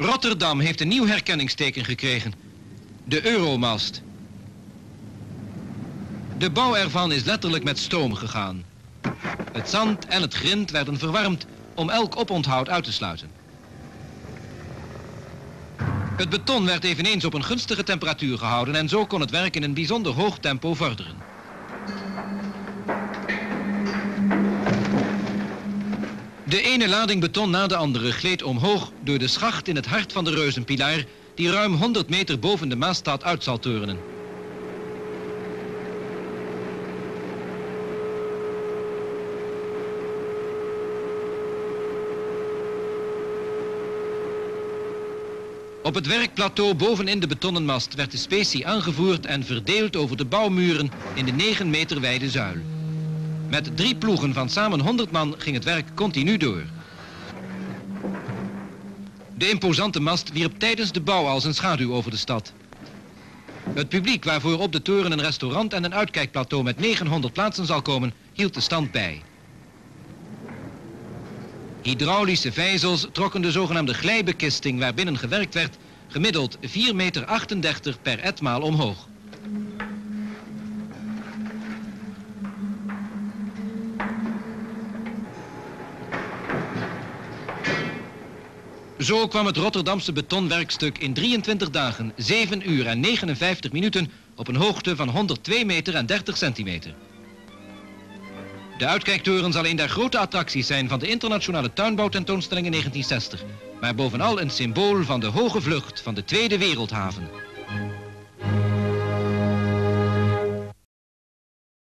Rotterdam heeft een nieuw herkenningsteken gekregen. De Euromast. De bouw ervan is letterlijk met stoom gegaan. Het zand en het grind werden verwarmd om elk oponthoud uit te sluiten. Het beton werd eveneens op een gunstige temperatuur gehouden en zo kon het werk in een bijzonder hoog tempo vorderen. De ene lading beton na de andere gleed omhoog door de schacht in het hart van de reuzenpilaar die ruim 100 meter boven de Maastad uit zal turnen. Op het werkplateau bovenin de betonnen mast werd de specie aangevoerd en verdeeld over de bouwmuren in de 9 meter wijde zuil. Met drie ploegen van samen 100 man ging het werk continu door. De imposante mast wierp tijdens de bouw al zijn schaduw over de stad. Het publiek waarvoor op de toren een restaurant en een uitkijkplateau met 900 plaatsen zal komen, hield de stand bij. Hydraulische vijzels trokken de zogenaamde glijbekisting waarbinnen gewerkt werd gemiddeld 4,38 meter per etmaal omhoog. Zo kwam het Rotterdamse betonwerkstuk in 23 dagen, 7 uur en 59 minuten op een hoogte van 102 meter en 30 centimeter. De uitkijktoren zal een der grote attracties zijn van de internationale tuinbouwtentoonstelling in 1960. Maar bovenal een symbool van de hoge vlucht van de Tweede Wereldhaven.